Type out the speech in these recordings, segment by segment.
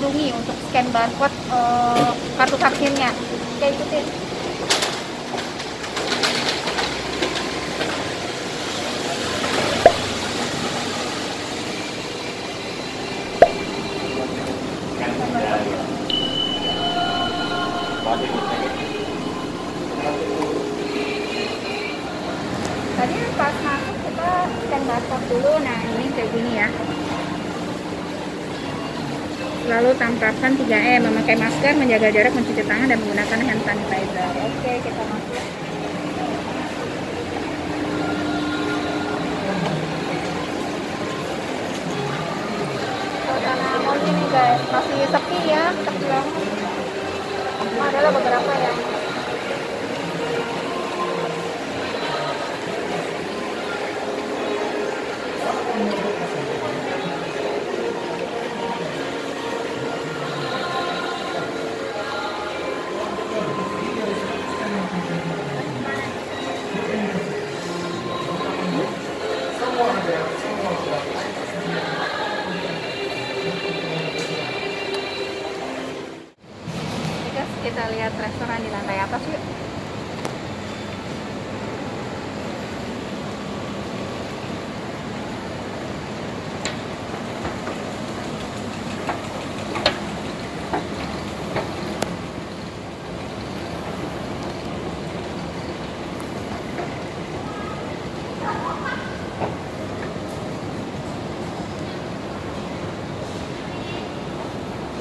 lindungi untuk scan barcode uh, kartu vaksinnya oke ikutin tadi pas masuk kita scan barcode dulu nah ini kayak gini ya lalu tampakkan 3M memakai masker menjaga jarak mencuci tangan dan menggunakan hand sanitizer. Oke kita masuk. Suasana mall ini guys. Masih sepi ya sepi banget. Adalah beberapa yang restoran di lantai atas yuk.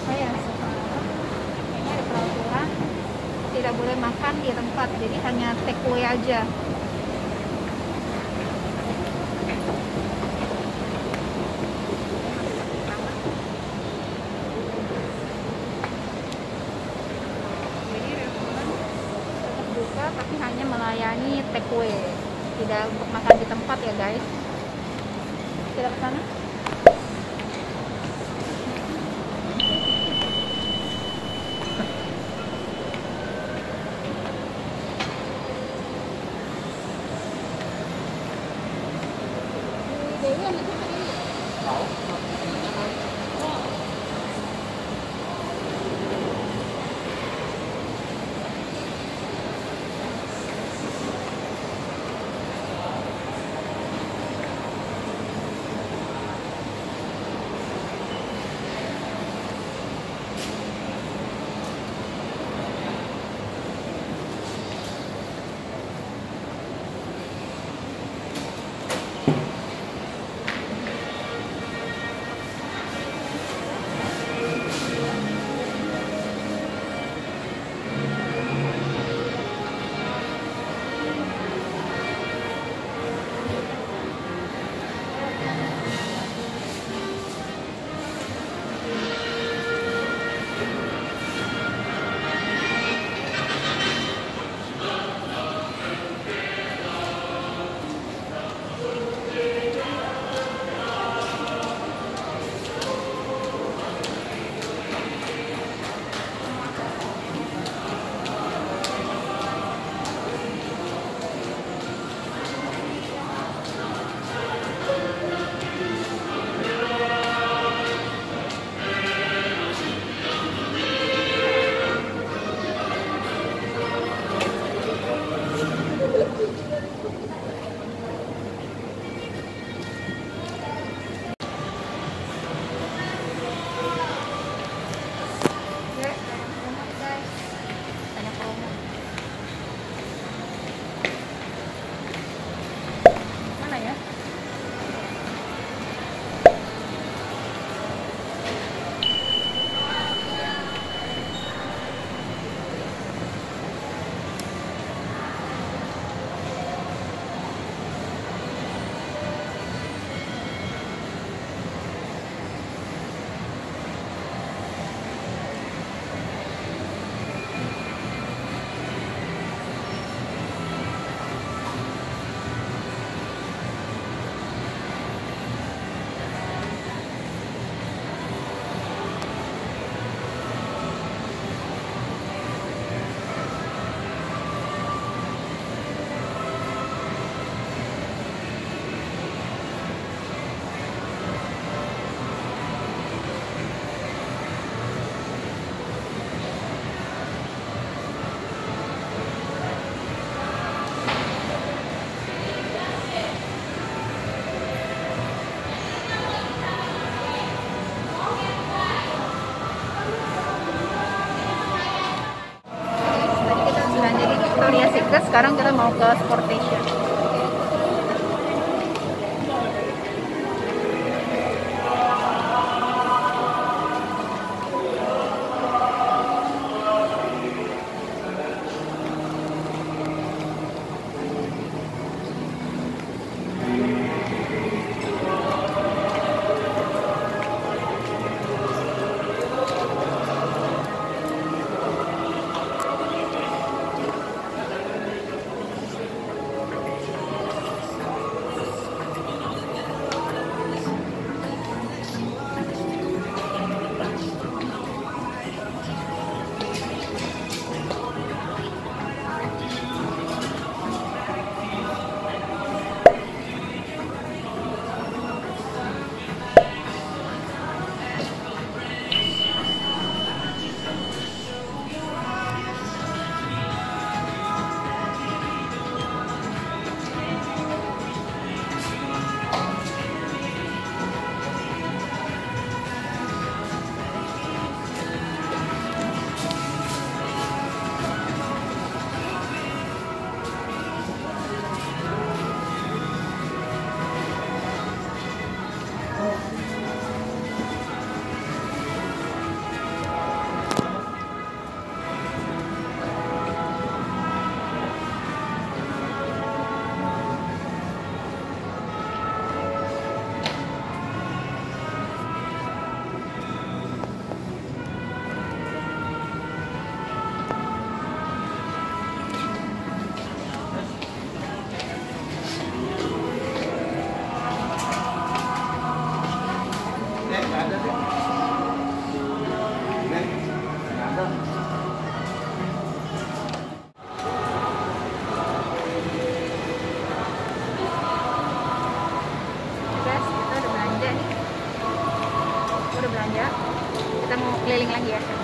Oh ya, sekarang kayaknya ada peraturan tidak boleh makan di tempat, jadi hanya take away aja. Tapi hanya melayani tidak untuk makan di tempat ya guys. Kita ke sana? Secret sekarang kita mau ke Sportation keliling lagi ya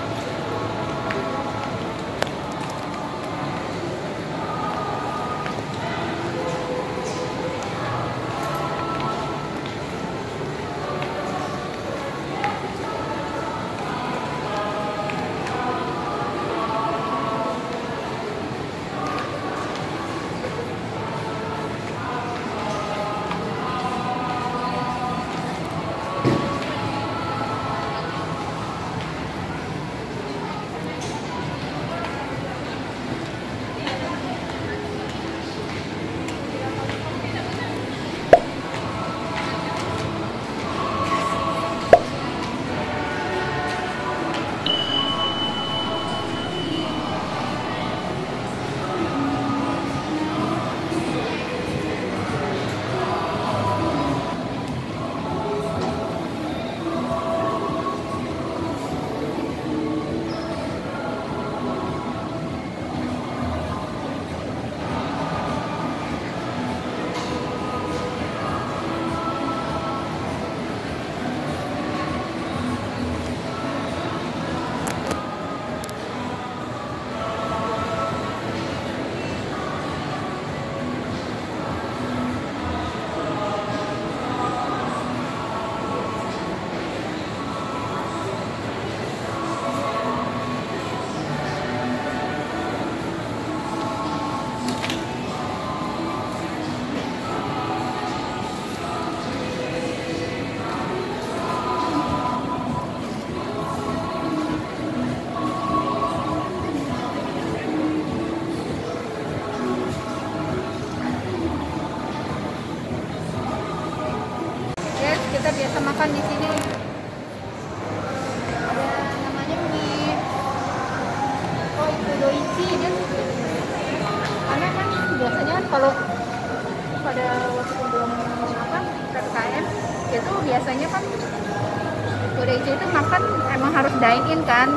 dine in kan.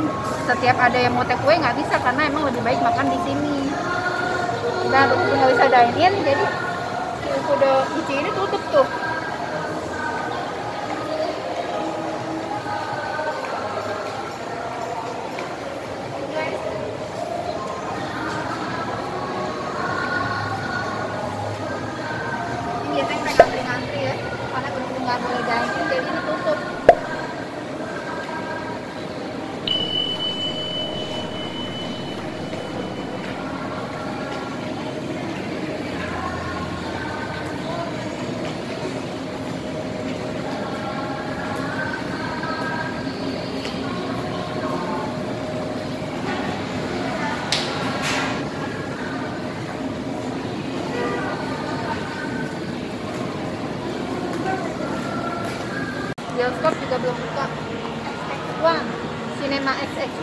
Setiap ada yang mau take away nggak bisa karena emang lebih baik makan di sini. Nah, begitu nggak bisa dine in, jadi Fudo Ichi ini tutup tuh.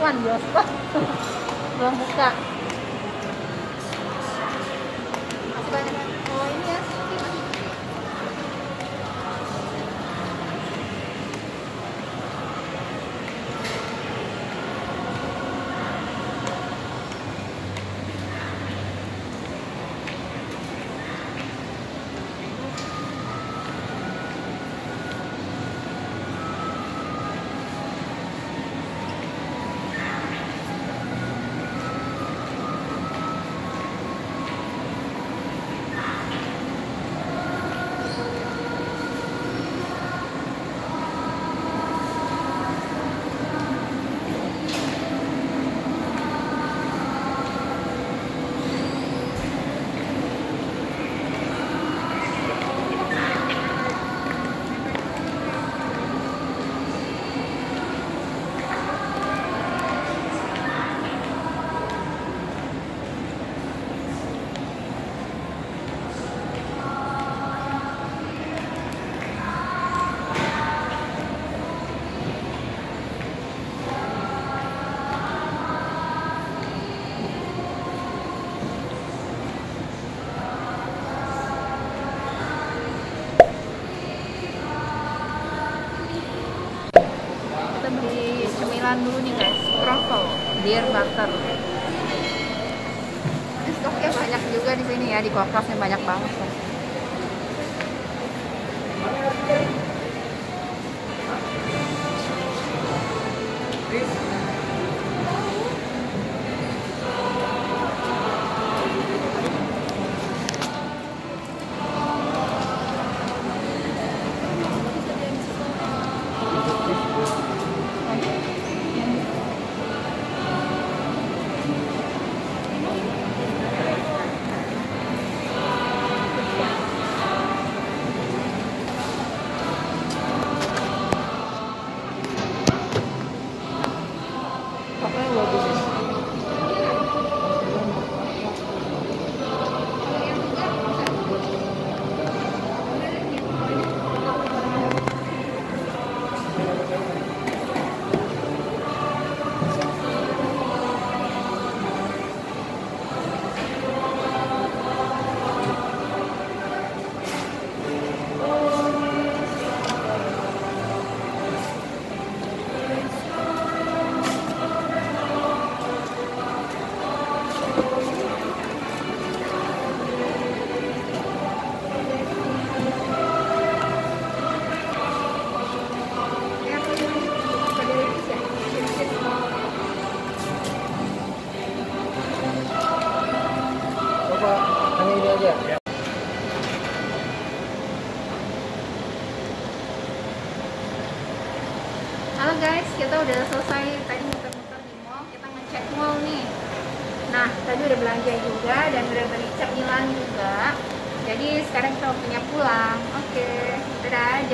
Wangi ya, cemilan dulu nih guys. Truffle deer butter. Stoknya banyak juga di sini ya di kulkasnya banyak banget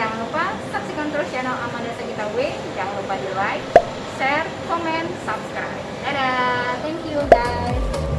Jangan lupa saksikan terus channel Amanda Sagita W. Jangan lupa di like, share, komen, subscribe. Dadah. Thank you guys.